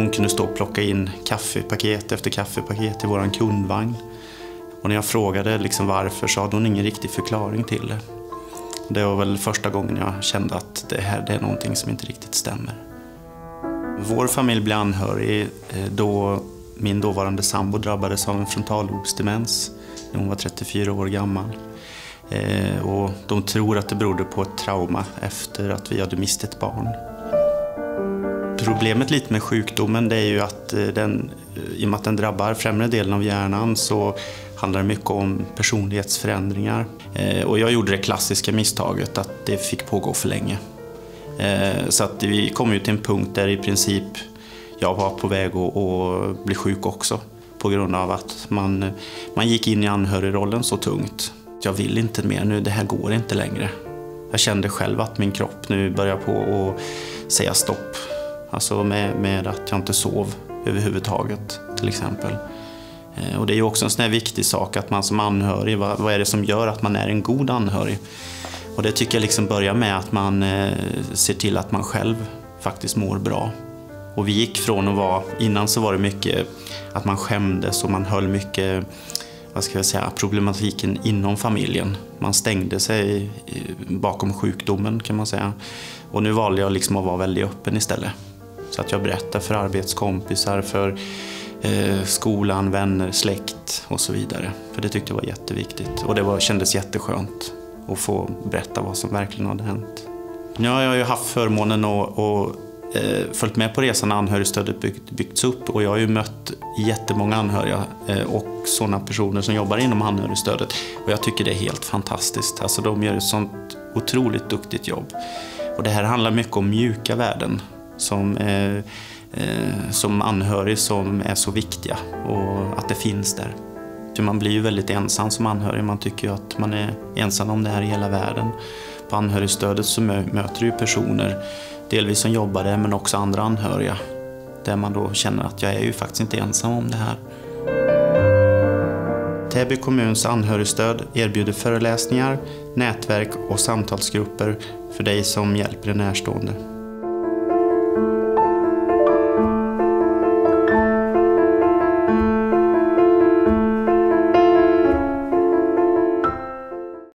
hon kunde stå och plocka in kaffepaket efter kaffepaket i vår kundvagn. Och när jag frågade liksom varför så hade hon ingen riktig förklaring till det. Det var väl första gången jag kände att det här det är någonting som inte riktigt stämmer. Vår familj blev anhörig eh, då min dåvarande sambo drabbades av en frontallobsdemens när hon var 34 år gammal. Eh, och de tror att det berodde på ett trauma efter att vi hade mist ett barn. Problemet lite med sjukdomen det är ju att eh, den, i och med att den drabbar främre delen av hjärnan så handlar det mycket om personlighetsförändringar. Eh, och jag gjorde det klassiska misstaget att det fick pågå för länge. Eh, så att vi kom ju till en punkt där i princip jag var på väg att bli sjuk också på grund av att man, man gick in i anhörigrollen så tungt. Jag vill inte mer nu, det här går inte längre. Jag kände själv att min kropp nu börjar på att säga stopp. Alltså med, med att jag inte sov överhuvudtaget till exempel. Eh, och det är ju också en sån här viktig sak att man som anhörig, vad, vad är det som gör att man är en god anhörig? Och det tycker jag liksom börjar med att man eh, ser till att man själv faktiskt mår bra. Och vi gick från att vara, innan så var det mycket att man skämdes och man höll mycket vad ska jag säga, problematiken inom familjen. Man stängde sig eh, bakom sjukdomen kan man säga. Och nu valde jag liksom att vara väldigt öppen istället. Så att jag berättar för arbetskompisar, för eh, skolan, vänner, släkt och så vidare. För det tyckte jag var jätteviktigt och det var, kändes jätteskönt att få berätta vad som verkligen hade hänt. Ja, jag har ju haft förmånen att, att eh, följt med på resan när anhörigstödet byggt, byggts upp och jag har ju mött jättemånga anhöriga eh, och sådana personer som jobbar inom anhörigstödet och jag tycker det är helt fantastiskt. Alltså de gör ett sånt otroligt duktigt jobb. Och det här handlar mycket om mjuka värden som eh, eh, som anhörig som är så viktiga och att det finns där. För man blir ju väldigt ensam som anhörig. Man tycker ju att man är ensam om det här i hela världen. På anhörigstödet så möter du personer, delvis som jobbar där men också andra anhöriga. Där man då känner att jag är ju faktiskt inte ensam om det här. Täby kommuns anhörigstöd erbjuder föreläsningar, nätverk och samtalsgrupper för dig som hjälper en närstående.